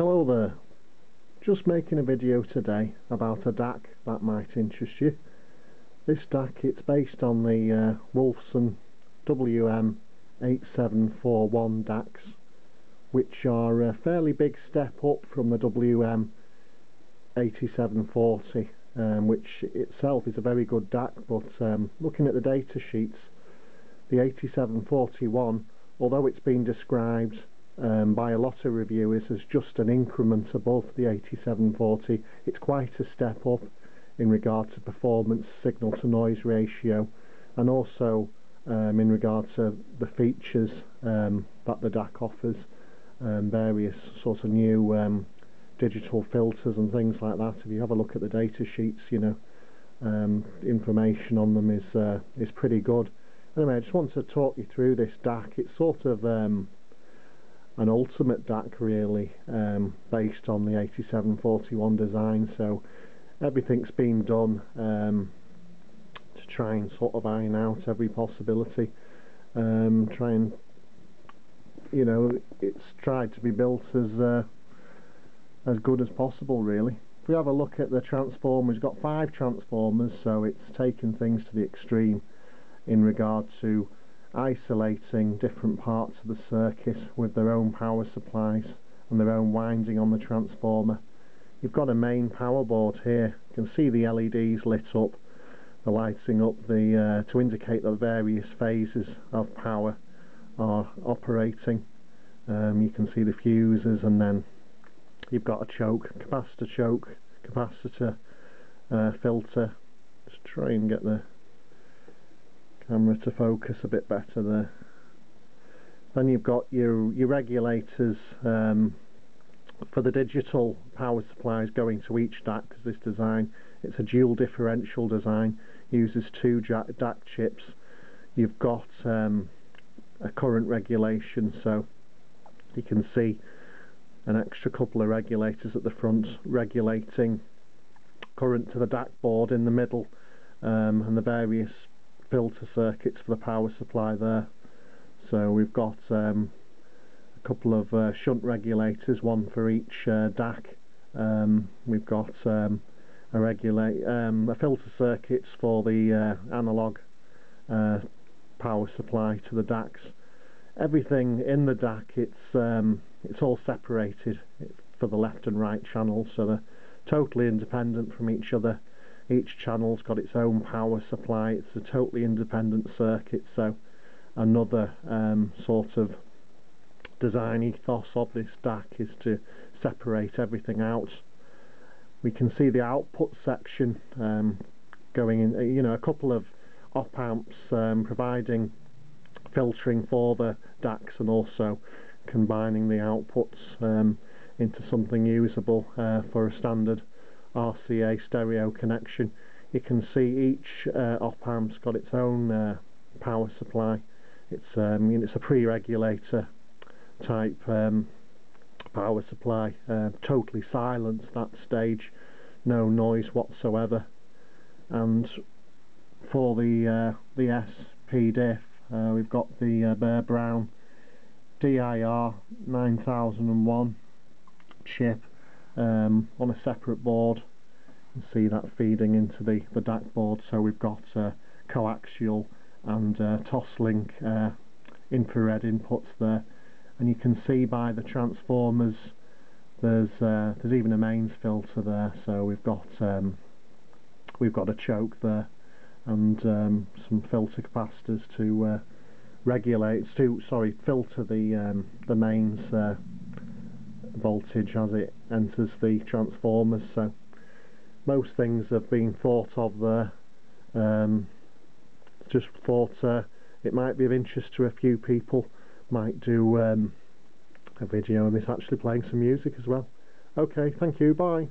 Hello there. Just making a video today about a DAC that might interest you. This DAC it's based on the uh, Wolfson WM8741 DACs which are a fairly big step up from the WM8740 um, which itself is a very good DAC but um, looking at the data sheets the 8741 although it's been described um, by a lot of reviewers as just an increment above the 8740 it's quite a step up in regard to performance signal to noise ratio and also um, in regard to the features um, that the DAC offers um, various sort of new um, digital filters and things like that. If you have a look at the data sheets you know um, information on them is uh, is pretty good. Anyway I just want to talk you through this DAC it's sort of um, an ultimate DAC really um, based on the 8741 design. So everything's been done um, to try and sort of iron out every possibility. Um, try and you know it's tried to be built as uh, as good as possible really. If we have a look at the transformers got five transformers so it's taken things to the extreme in regard to isolating different parts of the circuit with their own power supplies and their own winding on the transformer. You've got a main power board here. You can see the LEDs lit up, the lighting up the uh, to indicate the various phases of power are operating. Um, you can see the fuses and then you've got a choke, capacitor choke, capacitor uh, filter. Just try and get the camera to focus a bit better there. Then you've got your, your regulators um, for the digital power supplies going to each DAC because this design it's a dual differential design uses two DAC chips you've got um, a current regulation so you can see an extra couple of regulators at the front regulating current to the DAC board in the middle um, and the various filter circuits for the power supply there. So we've got um, a couple of uh, shunt regulators one for each uh, DAC. Um, we've got um, a regulate um, a filter circuits for the uh, analog uh, power supply to the DACs. Everything in the DAC it's um, it's all separated for the left and right channels so they're totally independent from each other each channel's got its own power supply. It's a totally independent circuit so another um, sort of design ethos of this DAC is to separate everything out. We can see the output section um, going in you know a couple of op amps um, providing filtering for the DACs and also combining the outputs um, into something usable uh, for a standard RCA stereo connection. You can see each uh, op-amp's got its own uh, power supply. It's um, it's a pre-regulator type um, power supply, uh, totally silent that stage, no noise whatsoever. And for the uh, the S/PDIF, uh, we've got the uh, Burr-Brown DIR 9001 chip um, on a separate board. You see that feeding into the, the DAC board, so we've got uh, coaxial and uh, Toslink uh, infrared inputs there. And you can see by the transformers there's uh, there's even a mains filter there, so we've got um, we've got a choke there and um, some filter capacitors to uh, regulate, to sorry, filter the um, the mains uh, voltage as it enters the transformers. So most things have been thought of there. Um, just thought uh, it might be of interest to a few people. Might do um, a video of this actually playing some music as well. Okay, thank you, bye.